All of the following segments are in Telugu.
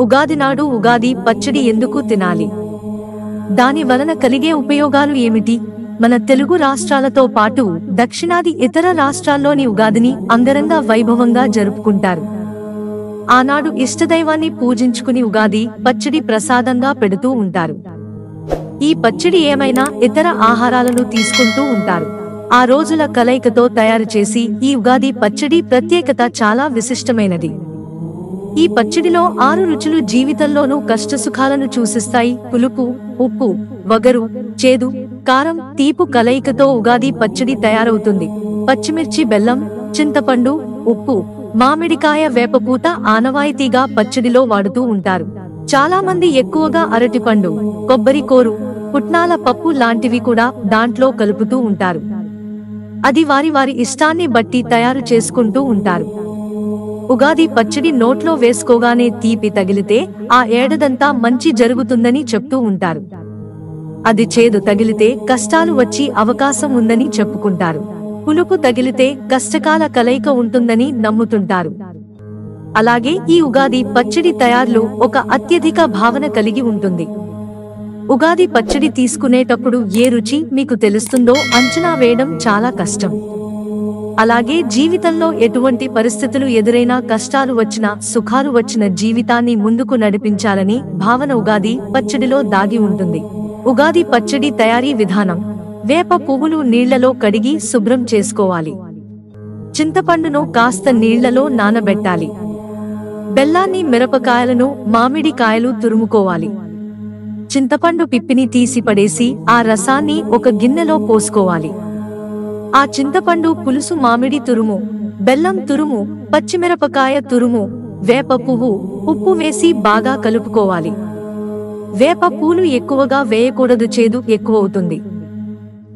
ఉగాది నాడు ఉగాది పచ్చడి ఎందుకు తినాలి? దాని వలన కలిగే ఉపయోగాలు ఏమిటి? మన తెలుగు రాష్ట్రాలతో పాటు దక్షిణాది ఇతర రాష్ట్రాల్లోని ఉగాదిని అంగరంగ వైభవంగా జరుపుకుంటారు. ఆనాడు ఇష్టదైవాన్ని పూజించుకుని ఉగాది పచ్చడి ప్రసాదంగా పెడుతూ ఉంటారు. ఈ పచ్చడి ఏమైనా ఇతర ఆహారాలను తీసుకుంటూ ఉంటారు. ఆ రోజుల కలయికతో తయారు చేసి ఈ ఉగాది పచ్చడి ప్రత్యేకత చాలా విశిష్టమైనది. ఈ పచ్చడిలో ఆరు రుచులు జీవితంలోనూ కష్టసుఖాలను చూసిస్తాయి. పులుపు ఉప్పు వగరు చేదు కారం తీపు కలయికతో ఉగాది పచ్చడి తయారవుతుంది. పచ్చిమిర్చి బెల్లం చింతపండు ఉప్పు మామిడికాయ వేపపూత ఆనవాయితీగా పచ్చడిలో వాడుతూ ఉంటారు. చాలా మంది ఎక్కువగా అరటిపండు కొబ్బరి కోరు పుట్నాల పప్పు లాంటివి కూడా దాంట్లో కలుపుతూ ఉంటారు. అది వారి వారి ఇష్టాన్ని బట్టి తయారు చేసుకుంటూ ఉంటారు. ఉగాది పచ్చడి నోట్లో వేసుకోగానే తీపి తగిలితే ఆ ఏడదంతా మంచి జరుగుతుందని చెప్తూ ఉంటారు. అది చేదు తగిలితే కష్టాలు వచ్చి అవకాశం ఉందని చెప్పుకుంటారు. పులుపు తగిలితే కష్టకాల కలయిక ఉంటుందని నమ్ముతుంటారు. అలాగే ఈ ఉగాది పచ్చడి తయారులో ఒక అత్యధిక భావన కలిగి ఉంటుంది. ఉగాది పచ్చడి తీసుకునేటప్పుడు ఏ రుచి మీకు తెలుస్తుందో అంచనా వేయడం చాలా కష్టం. అలాగే జీవితంలో ఎటువంటి పరిస్థితులు ఎదురైనా కష్టాలు వచ్చినా సుఖాలు వచ్చిన జీవితాన్ని ముందుకు నడిపించాలని భావన ఉగాది పచ్చడిలో దాగి ఉంటుంది. ఉగాది పచ్చడి తయారీ విధానం. వేప పువ్వులు నీళ్ళలో కడిగి శుభ్రం చేసుకోవాలి. చింతపండును కాస్త నీళ్ళలో నానబెట్టాలి. బెల్లాన్ని మిరపకాయలను మామిడికాయలు తురుముకోవాలి. చింతపండు పిప్పిని తీసి పడేసి ఆ రసాన్ని ఒక గిన్నెలో పోసుకోవాలి. ఆ చింతపండు పులుసు మామిడి తురుము బెల్లం తురుము పచ్చిమిరపకాయ తురుము వేప పువ్వు ఉప్పు వేసి బాగా కలుపుకోవాలి. వేప పూలు ఎక్కువగా వేయకూడదు చేదు ఎక్కువవుతుంది.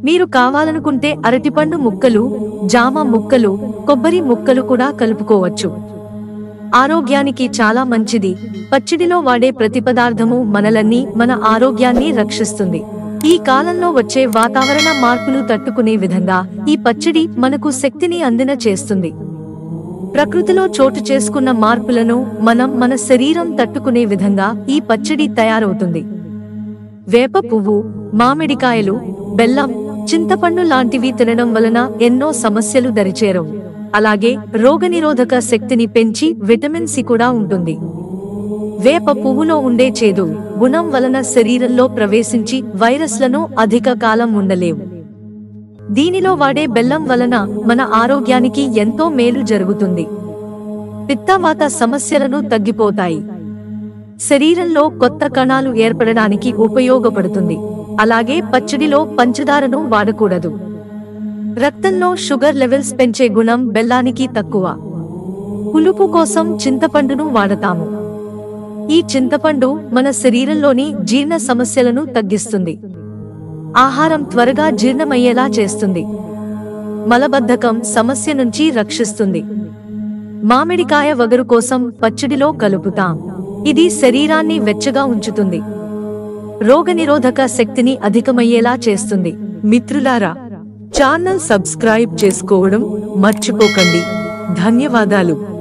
మీరు కావాలనుకుంటే అరటిపండు ముక్కలు జామ ముక్కలు కొబ్బరి ముక్కలు కూడా కలుపుకోవచ్చు. ఆరోగ్యానికి చాలా మంచిది. పచ్చడిలో వాడే ప్రతి పదార్థము మనలన్నీ మన ఆరోగ్యాన్ని రక్షిస్తుంది. ఈ కాలంలో వచ్చే వాతావరణ మార్పులు తట్టుకునే విధంగా ఈ పచ్చడి మనకు శక్తిని అందిన చేస్తుంది. ప్రకృతిలో చోటు చేసుకున్న మార్పులను మనం మన శరీరం తట్టుకునే విధంగా ఈ పచ్చడి తయారవుతుంది. వేప పువ్వు మామిడికాయలు బెల్లం చింతపండు లాంటివి తినడం వలన ఎన్నో సమస్యలు దరిచేరవు. అలాగే రోగనిరోధక శక్తిని పెంచి విటమిన్ సి కూడా ఉంటుంది. వేప పువ్వులో ఉండే చేదు గుణం వలన శరీరంలో ప్రవేశించి వైరస్లను అధిక కాలం ఉండలేవు. దీనిలో వాడే బెల్లం వలన మన ఆరోగ్యానికి ఎంతో మేలు జరుగుతుంది. పిత్తవాత సమస్యలను తగ్గిపోతాయి. శరీరంలో కొత్త కణాలు ఏర్పడడానికి ఉపయోగపడుతుంది. అలాగే పచ్చడిలో పంచదారను వాడకూడదు. రక్తంలో షుగర్ లెవెల్స్ పెంచే గుణం బెల్లానికి తక్కువ. పులుపు కోసం చింతపండును వాడతాము. ఈ చింతపండు మన శరీరంలోని జీర్ణ సమస్యలను తగ్గిస్తుంది. ఆహారం త్వరగా జీర్ణమయ్యేలా చేస్తుంది. మలబద్ధకం సమస్య నుంచి రక్షిస్తుంది. మామిడికాయ వగరు కోసం పచ్చడిలో కలుపుతాం. ఇది శరీరాన్ని వెచ్చగా ఉంచుతుంది. రోగనిరోధక శక్తిని అధికమయ్యేలా చేస్తుంది. మిత్రులారా ఛానల్ సబ్స్క్రైబ్ చేసుకోవడం మర్చిపోకండి. ధన్యవాదాలు.